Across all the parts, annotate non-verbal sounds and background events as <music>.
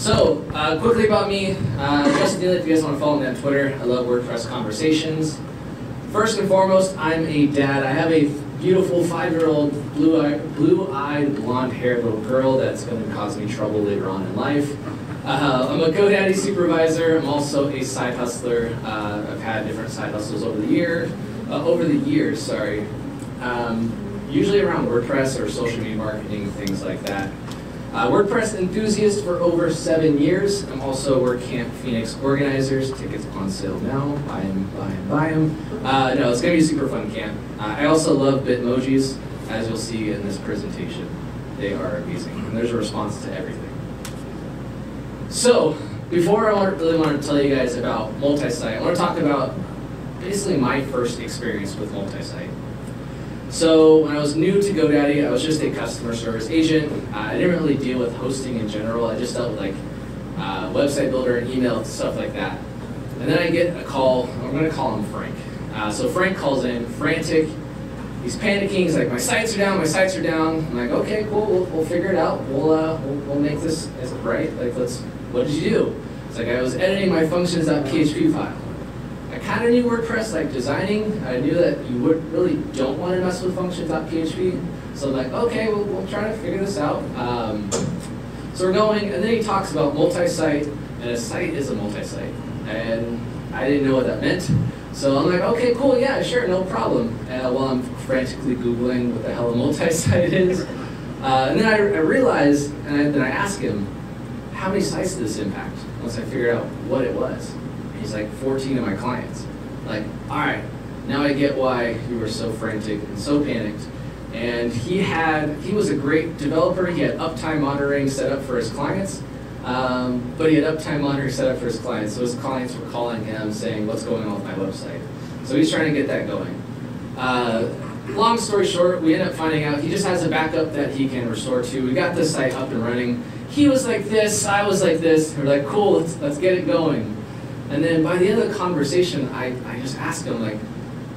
So, uh, quickly about me, uh, Justin Nealey, if you guys want to follow me on Twitter, I love WordPress conversations. First and foremost, I'm a dad. I have a beautiful five-year-old blue-eyed, blue-eyed blonde-haired little girl that's going to cause me trouble later on in life. Uh, I'm a GoDaddy supervisor. I'm also a side hustler. Uh, I've had different side hustles over the year, uh, over the years, sorry. Um, usually around WordPress or social media marketing, things like that. Uh, WordPress enthusiast for over seven years. I'm also a WordCamp Phoenix organizers. Tickets on sale now. Buy them, buy them, buy them. Uh, no, it's going to be a super fun camp. Uh, I also love Bitmojis, as you'll see in this presentation. They are amazing, and there's a response to everything. So, before I really want to tell you guys about multi-site, I want to talk about basically my first experience with multi-site. So when I was new to GoDaddy, I was just a customer service agent. Uh, I didn't really deal with hosting in general. I just dealt with like uh, website builder and email stuff like that. And then I get a call. I'm going to call him Frank. Uh, so Frank calls in, frantic. He's panicking. He's like, "My sites are down. My sites are down." I'm like, "Okay, cool. We'll, we'll figure it out. We'll, uh, we'll we'll make this right. Like, let's what did you do? It's like I was editing my functions.php file. Kind of knew WordPress, like designing. I knew that you would really don't want to mess with functions.php. So I'm like, okay, we'll, we'll try to figure this out. Um, so we're going, and then he talks about multi-site, and a site is a multi-site. And I didn't know what that meant. So I'm like, okay, cool, yeah, sure, no problem. Uh, while I'm frantically Googling what the hell a multi-site <laughs> is. Uh, and then I, I realized, and I, then I asked him, how many sites did this impact? Once I figured out what it was. He's like 14 of my clients. Like, all right, now I get why you were so frantic and so panicked. And he had, he was a great developer. He had uptime monitoring set up for his clients. Um, but he had uptime monitoring set up for his clients. So his clients were calling him saying, what's going on with my website? So he's trying to get that going. Uh, long story short, we end up finding out he just has a backup that he can restore to. We got the site up and running he was like this, I was like this. We're like, cool, let's, let's get it going. And then by the end of the conversation, I, I just asked him, like,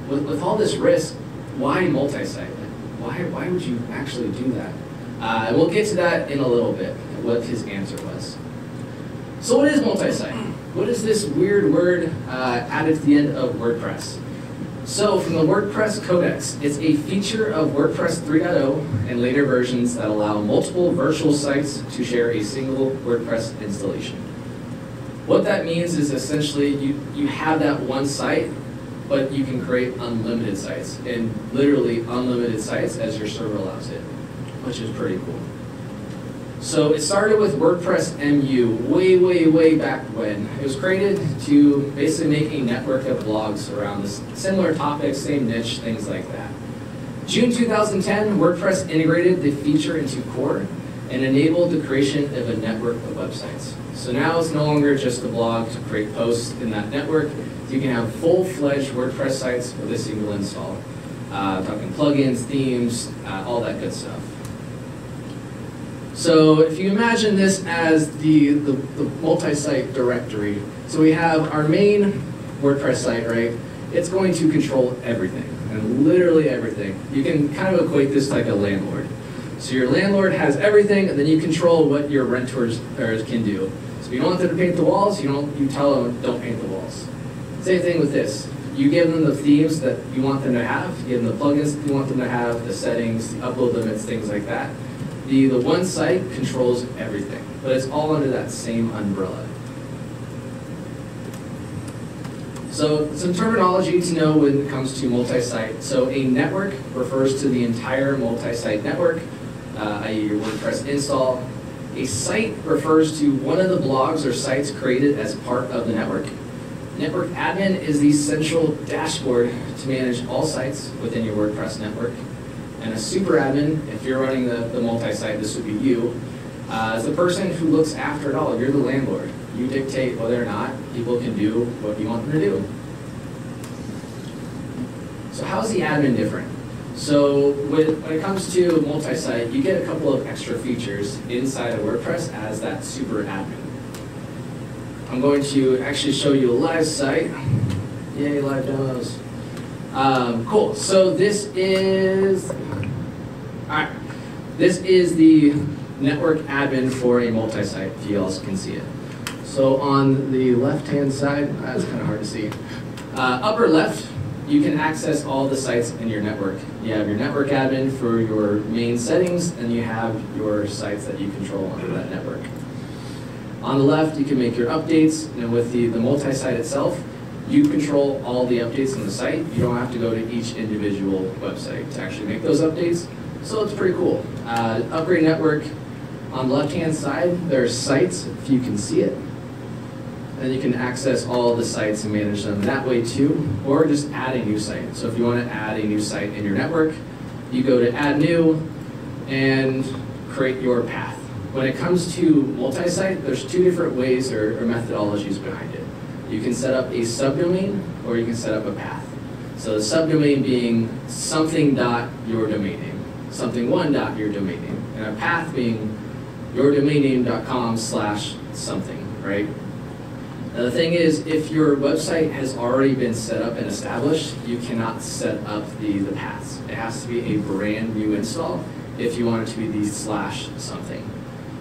with, with all this risk, why multi-site? Like, why, why would you actually do that? Uh, we'll get to that in a little bit, what his answer was. So what is multi-site? What is this weird word uh, added to the end of WordPress? So from the WordPress Codex, it's a feature of WordPress 3.0 and later versions that allow multiple virtual sites to share a single WordPress installation. What that means is essentially you, you have that one site, but you can create unlimited sites, and literally unlimited sites as your server allows it, which is pretty cool. So it started with WordPress MU way, way, way back when. It was created to basically make a network of blogs around this similar topics, same niche, things like that. June 2010, WordPress integrated the feature into core and enabled the creation of a network of websites. So now it's no longer just a blog to create posts in that network. You can have full-fledged WordPress sites with a single install. Uh, talking plugins, themes, uh, all that good stuff. So if you imagine this as the, the, the multi-site directory, so we have our main WordPress site, right? It's going to control everything, and literally everything. You can kind of equate this like a landlord. So your landlord has everything, and then you control what your renters can do. So you don't want them to paint the walls, you don't you tell them don't paint the walls. Same thing with this. You give them the themes that you want them to have, you give them the plugins you want them to have, the settings, the upload limits, things like that. The, the one site controls everything, but it's all under that same umbrella. So some terminology to know when it comes to multi-site. So a network refers to the entire multi-site network, uh, i.e. your WordPress install. A site refers to one of the blogs or sites created as part of the network. Network admin is the central dashboard to manage all sites within your WordPress network. And a super admin, if you're running the, the multi-site, this would be you, uh, is the person who looks after it all. You're the landlord. You dictate whether or not people can do what you want them to do. So how is the admin different? So with, when it comes to multi-site, you get a couple of extra features inside of WordPress as that super admin. I'm going to actually show you a live site. Yay, live demos. Um, cool, so this is, all right, this is the network admin for a multi-site, if you also can see it. So on the left-hand side, that's kind of hard to see. Uh, upper left, you can access all the sites in your network. You have your network admin for your main settings, and you have your sites that you control under that network. On the left, you can make your updates, and with the, the multi-site itself, you control all the updates on the site. You don't have to go to each individual website to actually make those updates. So it's pretty cool. Uh, upgrade network, on the left-hand side, there are sites, if you can see it. And you can access all the sites and manage them that way too, or just add a new site. So if you want to add a new site in your network, you go to add new and create your path. When it comes to multi-site, there's two different ways or, or methodologies behind it. You can set up a subdomain or you can set up a path. So the subdomain being something dot your domain name, something one dot your domain name, and a path being your domain yourdomainname.com slash something, right? The thing is, if your website has already been set up and established, you cannot set up the, the paths. It has to be a brand new install if you want it to be the slash something.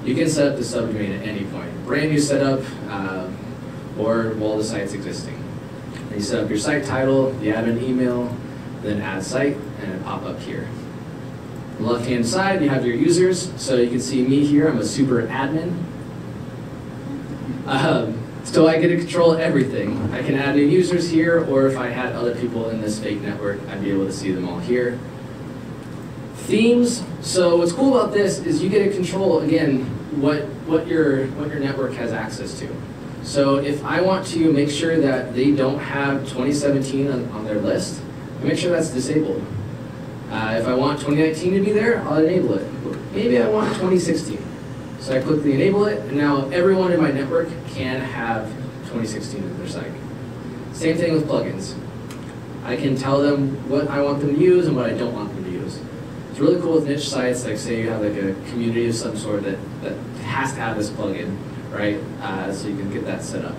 You can set up the subdomain at any point. Brand new setup, uh, or while the site's existing. And you set up your site title, the admin email, then add site, and it pop up here. On the left-hand side, you have your users. So you can see me here, I'm a super admin. Um, so I get to control everything. I can add new users here, or if I had other people in this fake network, I'd be able to see them all here. Themes, so what's cool about this is you get to control, again, what, what, your, what your network has access to. So if I want to make sure that they don't have 2017 on, on their list, I make sure that's disabled. Uh, if I want 2019 to be there, I'll enable it. Maybe I want 2016. So I quickly enable it, and now everyone in my network can have 2016 in their site. Same thing with plugins. I can tell them what I want them to use and what I don't want them to use. It's really cool with niche sites, like say you have like a community of some sort that, that has to have this plugin, right? Uh, so you can get that set up.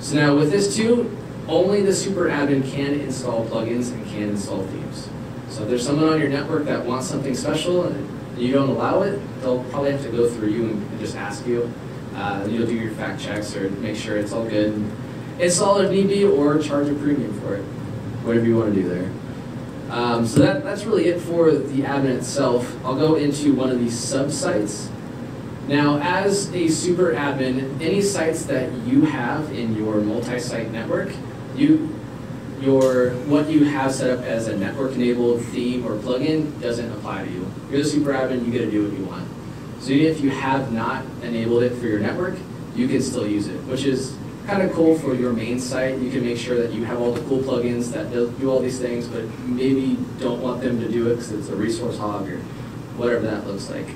So now with this too, only the super admin can install plugins and can install themes. So if there's someone on your network that wants something special and you don't allow it, they'll probably have to go through you and just ask you. Uh, you'll do your fact checks or make sure it's all good. Install it if need be or charge a premium for it. Whatever you want to do there. Um, so that, that's really it for the admin itself. I'll go into one of these sub-sites. Now, as a super admin, any sites that you have in your multi-site network, you your what you have set up as a network-enabled theme or plugin doesn't apply to you. You're the super admin, you get to do what you want. So even if you have not enabled it for your network, you can still use it, which is kind of cool for your main site. You can make sure that you have all the cool plugins that do all these things, but maybe don't want them to do it because it's a resource hog or whatever that looks like.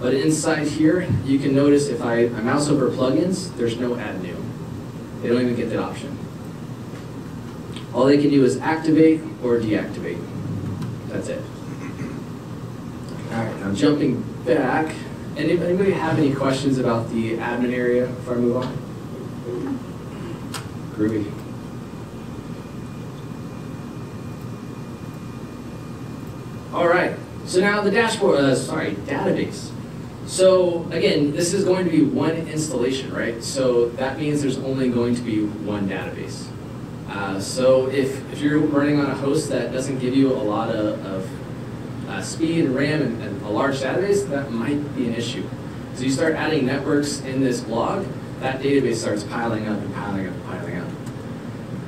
But inside here, you can notice if I, I mouse over plugins, there's no add new. They don't even get that option. All they can do is activate or deactivate. That's it. All right, now jumping back. Anybody have any questions about the admin area before I move on? Groovy. All right, so now the dashboard, uh, sorry, database. So again, this is going to be one installation, right? So that means there's only going to be one database. Uh, so if, if you're running on a host that doesn't give you a lot of, of uh, speed and RAM and, and, a large database, that might be an issue. So you start adding networks in this blog, that database starts piling up and piling up and piling up.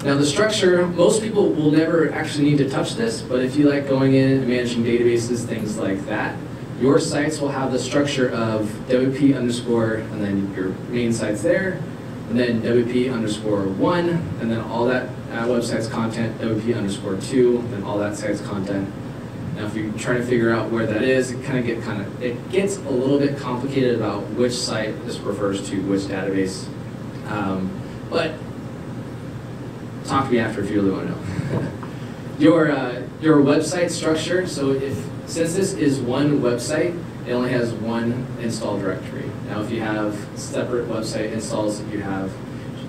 Now the structure, most people will never actually need to touch this, but if you like going in and managing databases, things like that, your sites will have the structure of WP underscore and then your main sites there, and then WP underscore one, and then all that uh, website's content, WP underscore two, then all that site's content. Now, if you're trying to figure out where that is, it kind of get kind of it gets a little bit complicated about which site this refers to, which database. Um, but talk to me after if you really want to know. <laughs> your uh, your website structure. So if since this is one website, it only has one install directory. Now if you have separate website installs, you have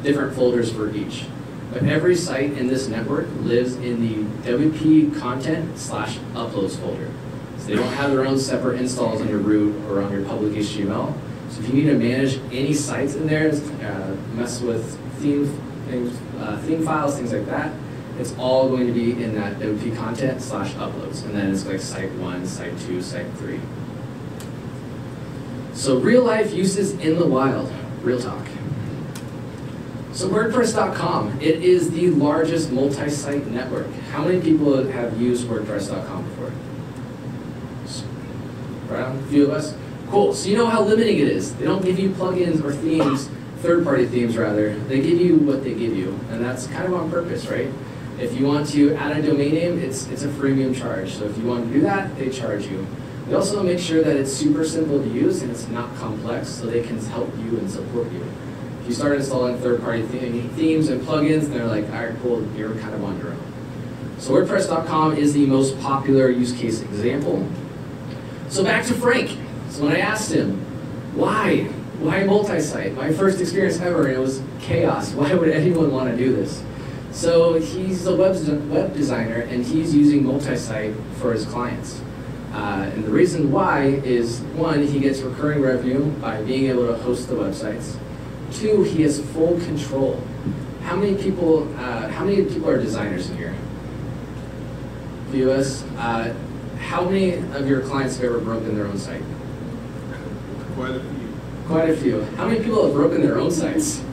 different folders for each. But every site in this network lives in the WP content slash uploads folder. So they don't have their own separate installs on your root or on your public HTML. So if you need to manage any sites in there, uh, mess with theme things, uh, theme files, things like that, it's all going to be in that WP content slash uploads. And then it's like site one, site two, site three. So real life uses in the wild, real talk. So WordPress.com, it is the largest multi-site network. How many people have used WordPress.com before? Right, a few of us. Cool, so you know how limiting it is. They don't give you plugins or themes, third-party themes rather. They give you what they give you, and that's kind of on purpose, right? If you want to add a domain name, it's, it's a freemium charge. So if you want to do that, they charge you. They also make sure that it's super simple to use and it's not complex so they can help you and support you. You start installing third-party themes and plugins, and they're like, all right, cool, you're kind of on your own. So WordPress.com is the most popular use case example. So back to Frank. So when I asked him, why? Why multi-site? My first experience ever, and it was chaos. <laughs> Why would anyone want to do this? So he's a web, web designer, and he's using multi-site for his clients. Uh, and the reason why is, one, he gets recurring revenue by being able to host the websites. Two, he has full control. How many people, uh, how many people are designers in here? A few us. Uh, how many of your clients have ever broken their own site? Quite a few. Quite a few. How many people have broken their own sites?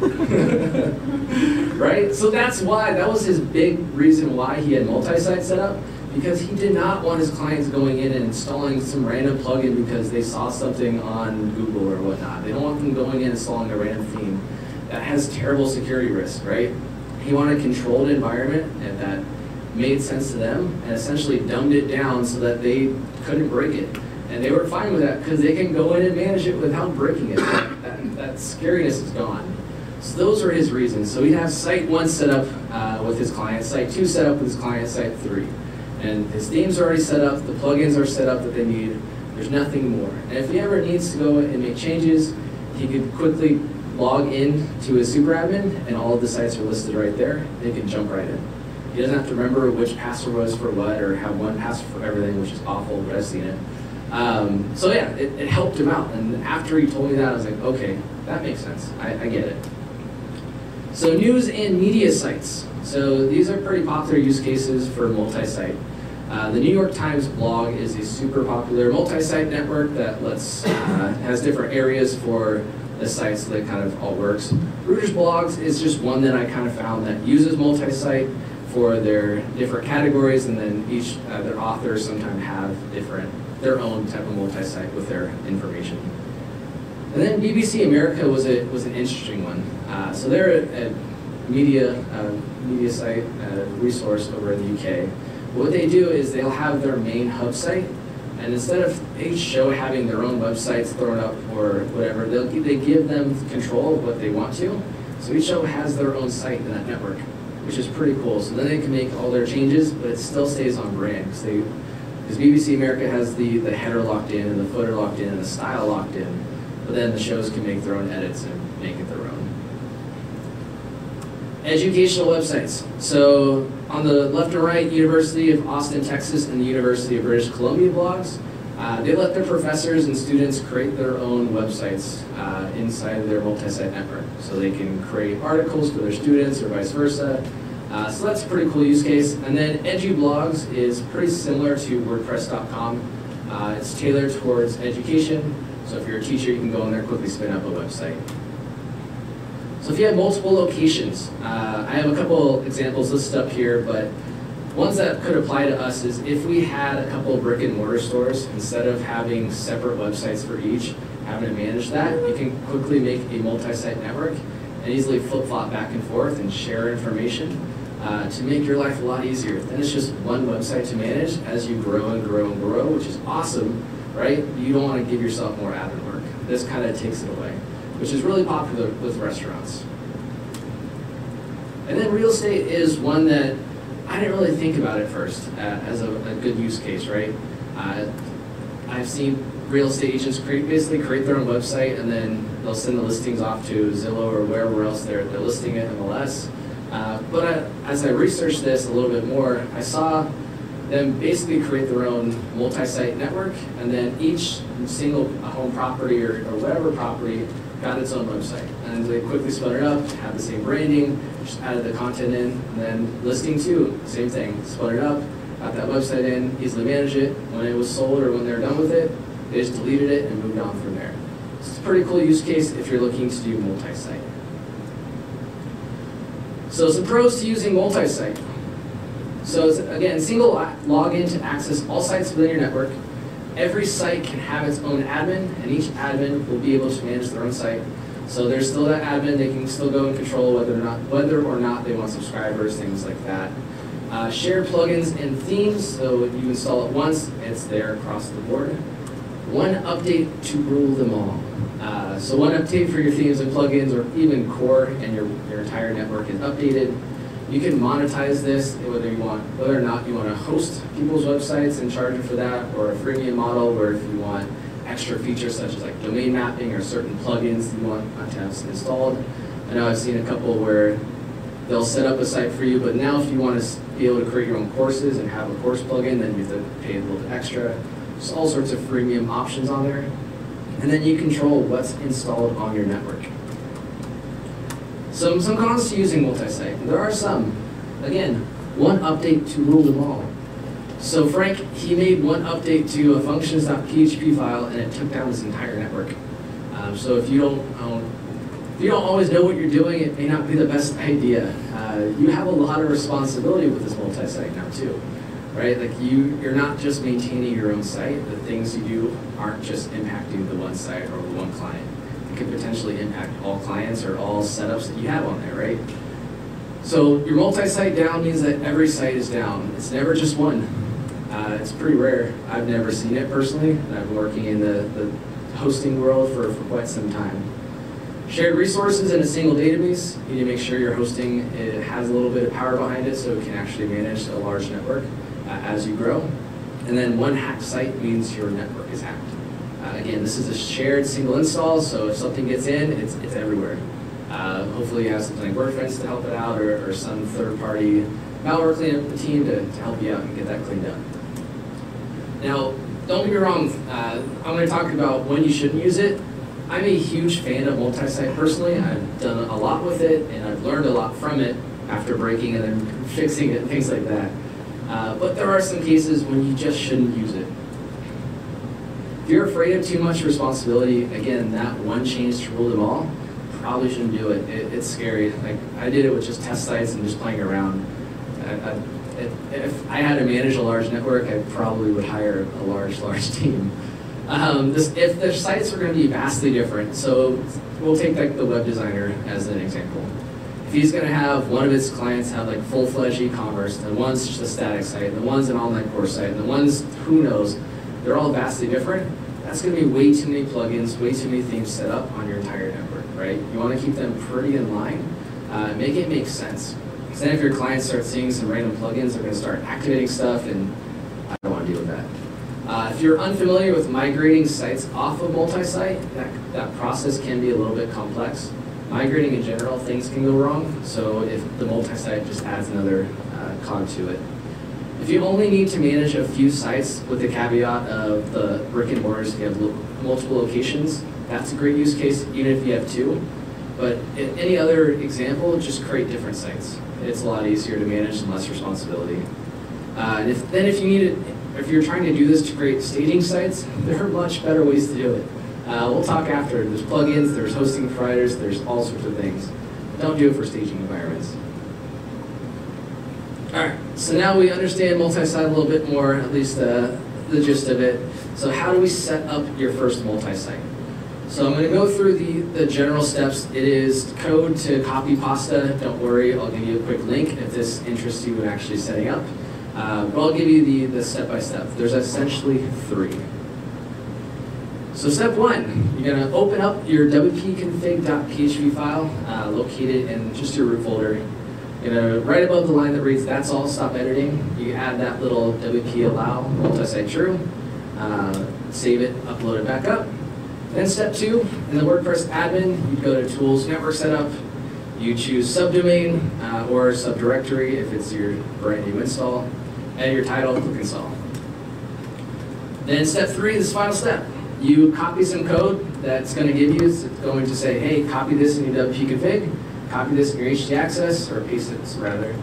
<laughs> <laughs> right? So that's why, that was his big reason why he had multi-site set up, because he did not want his clients going in and installing some random plugin because they saw something on Google or whatnot. They don't want them going in and installing a random theme. That has terrible security risk, right? He wanted a controlled environment and that made sense to them and essentially dumbed it down so that they couldn't break it. And they were fine with that because they can go in and manage it without breaking it. That, that, that scariness is gone. So those are his reasons. So we have site one set up uh, with his client, site two set up with his client, site three. And his themes are already set up, the plugins are set up that they need. There's nothing more. And if he ever needs to go and make changes, he could quickly log in to his super admin and all of the sites are listed right there. They can jump right in. He doesn't have to remember which password was for what or have one password for everything, which is awful, but I've seen it. Um, so yeah, it, it, helped him out. And after he told me that, I was like, okay, that makes sense. I, I get it. So news and media sites. So these are pretty popular use cases for multi-site. Uh, the New York Times blog is a super popular multi-site network that lets uh, has different areas for the sites that kind of all works. Reuters blogs is just one that I kind of found that uses multi-site for their different categories, and then each uh, their authors sometimes have different their own type of multi-site with their information. And then BBC America was a was an interesting one. Uh, so they're a, a media uh, media site uh, resource over in the UK. What they do is they'll have their main hub site, and instead of each show having their own websites thrown up or whatever, they give them control of what they want to. So each show has their own site in that network, which is pretty cool. So then they can make all their changes, but it still stays on brand because BBC America has the the header locked in and the footer locked in and the style locked in. But then the shows can make their own edits and make it their own. Educational websites. So on the left and right, University of Austin, Texas, and the University of British Columbia blogs, uh, they let their professors and students create their own websites uh, inside their multi-site network. So they can create articles for their students or vice versa. Uh, so that's a pretty cool use case. And then EduBlogs is pretty similar to WordPress.com. Uh, it's tailored towards education. So if you're a teacher, you can go in there quickly spin up a website. So if you have multiple locations, uh, I have a couple examples listed up here, but ones that could apply to us is if we had a couple brick and mortar stores, instead of having separate websites for each, having to manage that, you can quickly make a multi-site network and easily flip-flop back and forth and share information uh, to make your life a lot easier. Then it's just one website to manage as you grow and grow and grow, which is awesome, right? You don't want to give yourself more admin work. This kind of takes it away which is really popular with restaurants. And then real estate is one that I didn't really think about at first uh, as a, a, good use case, right? Uh, I've seen real estate agents create, basically create their own website and then they'll send the listings off to Zillow or wherever else they're, they're listing it MLS. Uh, but I, as I researched this a little bit more, I saw them basically create their own multi-site network, and then each single home property or, or whatever property got its own website. And they quickly spun it up, had the same branding, just added the content in, and then listing two, same thing, spun it up, got that website in, easily managed it. When it was sold or when they're done with it, they just deleted it and moved on from there. It's a pretty cool use case if you're looking to do multi-site. So some pros to using multi-site. So it's, again, single login to access all sites within your network. Every site can have its own admin, and each admin will be able to manage their own site. So there's still that admin, they can still go and control whether or not, whether or not they want subscribers, things like that. Uh, shared plugins and themes, so if you install it once, it's there across the board. One update to rule them all. Uh, so one update for your themes and plugins, or even core and your, your entire network is updated. You can monetize this, whether you want, whether or not you want to host people's websites and charge for that, or a freemium model where if you want extra features such as like domain mapping or certain plugins you want to have installed. I know I've seen a couple where they'll set up a site for you, but now if you want to be able to create your own courses and have a course plugin, then you have to pay a little bit extra. There's all sorts of freemium options on there. And then you control what's installed on your network. Some, some cons to using multi-site. There are some. Again, one update to rule them all. So Frank, he made one update to a functions.php file and it took down his entire network. Um, so if you don't, um, if you don't always know what you're doing, it may not be the best idea. Uh, you have a lot of responsibility with this multi-site now too, right? Like you, you're not just maintaining your own site. The things you do aren't just impacting the one site or the one client could potentially impact all clients or all setups that you have on there, right? So your multi-site down means that every site is down. It's never just one. Uh, it's pretty rare. I've never seen it personally. I've been working in the, the hosting world for, for quite some time. Shared resources in a single database. You need to make sure your hosting it has a little bit of power behind it so it can actually manage a large network uh, as you grow. And then one hacked site means your network is hacked. Uh, again, this is a shared single install, so if something gets in, it's, it's everywhere. Uh, hopefully you have something like WordFence to help it out or, or some third-party malware cleanup team to, to help you out and get that cleaned up. Now, don't get me wrong, uh, I'm going to talk about when you shouldn't use it. I'm a huge fan of multi-site personally. I've done a lot with it, and I've learned a lot from it after breaking and then fixing it things like that. Uh, but there are some cases when you just shouldn't use it. If you're afraid of too much responsibility, again, that one change to rule them all, probably shouldn't do it. it it's scary. Like I did it with just test sites and just playing around. I, I, if I had to manage a large network, I probably would hire a large, <laughs> large team. Um, this, if the sites are going to be vastly different, so we'll take like the web designer as an example. If he's going to have one of his clients have like full-fledged e-commerce, and one's just a static site, the one's an online course site, and the one's who knows, they're all vastly different. That's going to be way too many plugins, way too many things set up on your entire network, right? You want to keep them pretty in line. Uh, make it make sense. Because then if your clients start seeing some random plugins, they're going to start activating stuff, and I don't want to deal with that. Uh, if you're unfamiliar with migrating sites off of multi-site, that, that process can be a little bit complex. Migrating in general, things can go wrong, so if the multi-site just adds another uh, cog to it. If you only need to manage a few sites with the caveat of the brick and mortars, you have lo multiple locations, that's a great use case, even if you have two. But in any other example, just create different sites. It's a lot easier to manage and less responsibility. Uh, and if, then if you need it, if you're trying to do this to create staging sites, <laughs> there are much better ways to do it. Uh, we'll talk after. There's plugins, there's hosting providers, there's all sorts of things. Don't do it for staging environments. So now we understand multi-site a little bit more, at least uh, the gist of it. So how do we set up your first multi-site? So I'm going to go through the, the general steps. It is code to copy pasta. Don't worry, I'll give you a quick link if this interests you in actually setting up. Uh, but I'll give you the, the step-by-step. -step. There's essentially three. So step one, you're going to open up your wp-config.php file uh, located in just your root folder you know, right above the line that reads, that's all, stop editing, you add that little WP allow, multi-site true, uh, save it, upload it back up. Then step two, in the WordPress admin, you go to Tools, Network Setup, you choose subdomain uh, or subdirectory if it's your brand new install. Edit your title, click install. Then step three, this final step. You copy some code that's going to give you, it's going to say, hey, copy this in your WP config, copy this in your htaccess, or paste it rather,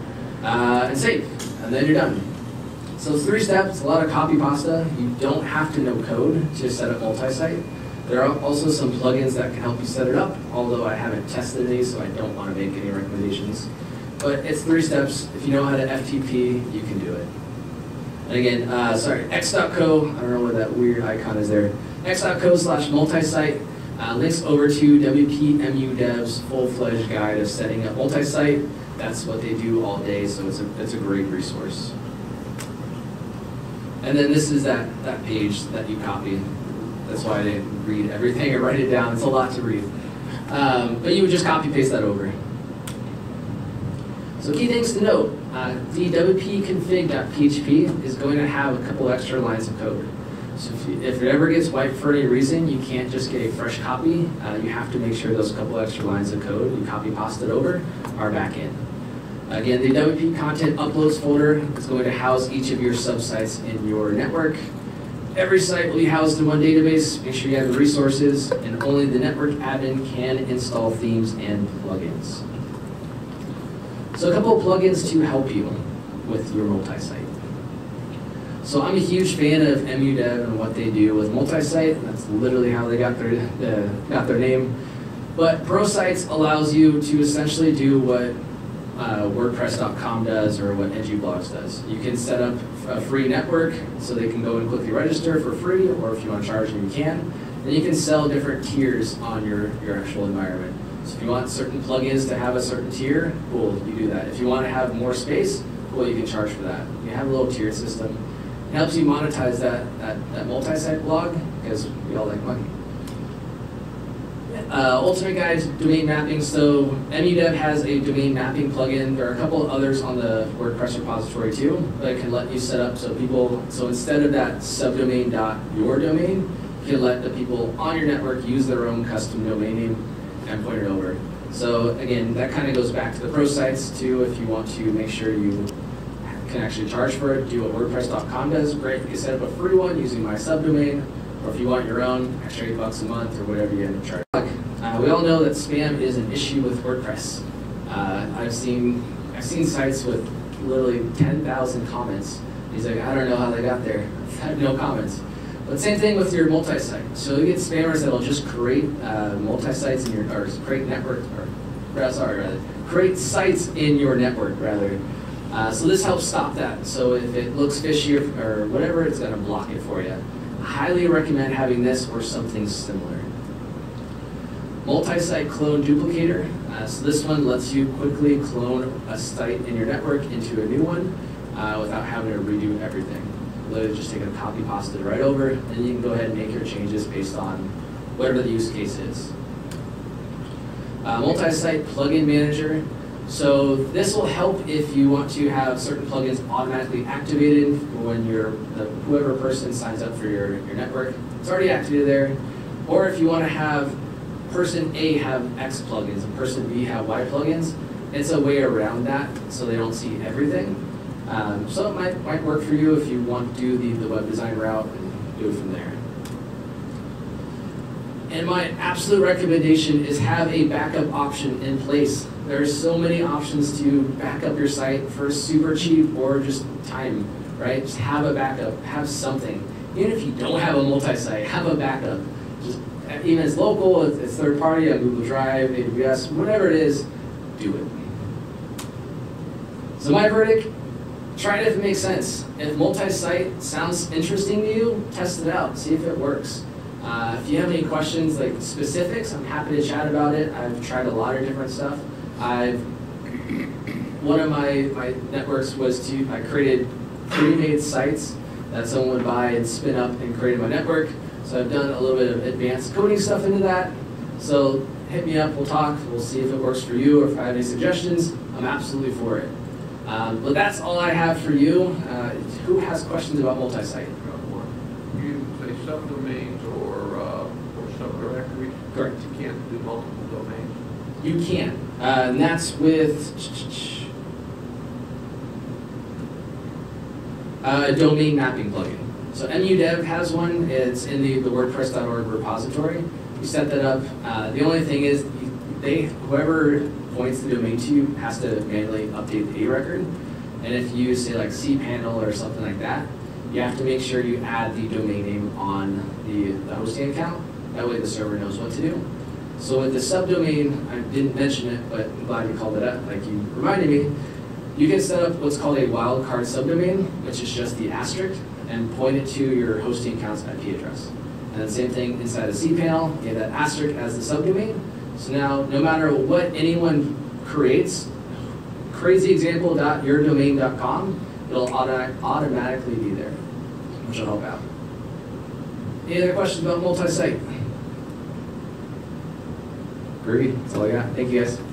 uh, and save, and then you're done. So it's three steps, a lot of copy pasta. You don't have to know code to set up multi-site. There are also some plugins that can help you set it up, although I haven't tested any, so I don't want to make any recommendations. But it's three steps. If you know how to FTP, you can do it. And again, uh, sorry, x.co, I don't know what that weird icon is there. x.co slash multi-site uh, links over to WPMU Dev's full-fledged guide of setting up multi-site. That's what they do all day, so it's a, it's a great resource. And then this is that, that page that you copy. That's why I didn't read everything or write it down. It's a lot to read. Um, but you would just copy paste that over. So key things to note. Uh, the wp-config.php is going to have a couple extra lines of code. So if, you, if, it ever gets wiped for any reason, you can't just get a fresh copy. Uh, you have to make sure those couple extra lines of code you copy pasted over are back in. Again, the WP content uploads folder is going to house each of your subsites in your network. Every site will be housed in one database. Make sure you have the resources, and only the network admin can install themes and plugins. So a couple of plugins to help you with your multi-site. So I'm a huge fan of MUDev and what they do with multi-site. That's literally how they got their, uh, got their name. But ProSites allows you to essentially do what uh, WordPress.com does or what EduBlogs does. You can set up a free network so they can go and quickly register for free, or if you want to charge them, you can. Then you can sell different tiers on your, your actual environment. So if you want certain plugins to have a certain tier, cool, you do that. If you want to have more space, cool, you can charge for that. You have a little tiered system. Helps you monetize that, that, that multi-site blog because we all like money. Uh, Ultimate Guide Domain Mapping. So MUDev has a domain mapping plugin. There are a couple of others on the WordPress repository too that can let you set up so people, so instead of that subdomain dot your domain, you can let the people on your network use their own custom domain name and point it over. So again, that kind of goes back to the pro sites too. If you want to make sure you can actually charge for it, do what WordPress.com does. Great, you can set up a free one using my subdomain, or if you want your own, extra eight bucks a month or whatever you end up charging. Uh, we all know that spam is an issue with WordPress. Uh, I've seen I've seen sites with literally 10,000 comments. He's like, I don't know how they got there. <laughs> I have no comments. But same thing with your multi-site. So you get spammers that'll just create uh, multi-sites in your, or create network, or sorry, rather, create sites in your network rather. Uh, so this helps stop that. So if it looks fishy or, or whatever, it's going to block it for you. I highly recommend having this or something similar. Multi-site clone duplicator. Uh, so this one lets you quickly clone a site in your network into a new one uh, without having to redo everything. Literally just take a copy, paste it right over, and you can go ahead and make your changes based on whatever the use case is. Uh, multi-site plugin manager. So this will help if you want to have certain plugins automatically activated when your the, whoever person signs up for your, your network. It's already activated there. Or if you want to have person A have X plugins and person B have Y plugins, it's a way around that so they don't see everything. Um, so it might, might work for you if you want to do the, the web design route and do it from there. And my absolute recommendation is have a backup option in place. There are so many options to back up your site for super cheap or just time, right? Just have a backup, have something. Even if you don't have a multi-site, have a backup Just even it's local, it's, third party on Google Drive, AWS, whatever it is, do it. So my verdict, try it if it makes sense. If multi-site sounds interesting to you, test it out, see if it works. Uh, if you have any questions, like specifics, I'm happy to chat about it. I've tried a lot of different stuff. I've one of my, my networks was to I created pre-made sites that someone would buy and spin up and create my network. So I've done a little bit of advanced coding stuff into that. So hit me up, we'll talk, we'll see if it works for you or if I have any suggestions. I'm absolutely for it. Um, but that's all I have for you. Uh, who has questions about multi-site? You say subdomains or, uh, or subdirectories? Correct. You can't do multiple domains? You can. Uh, and that's with Uh, domain mapping plugin. So MUDev has one. It's in the, the WordPress.org repository. You set that up. Uh, the only thing is, they whoever points the domain to you has to manually update the A record. And if you say like cPanel or something like that, you have to make sure you add the domain name on the, the hosting account. That way the server knows what to do. So with the subdomain, I didn't mention it, but I'm glad you called it up, like you reminded me. You can set up what's called a wildcard subdomain, which is just the asterisk, and point it to your hosting account's IP address. And then same thing inside the cPanel, have that asterisk as the subdomain. So now, no matter what anyone creates, crazyexample.yourdomain.com, it'll auto- automatically be there, which will help out. Any other questions about multi-site? Groovy, that's all I got. Thank you guys.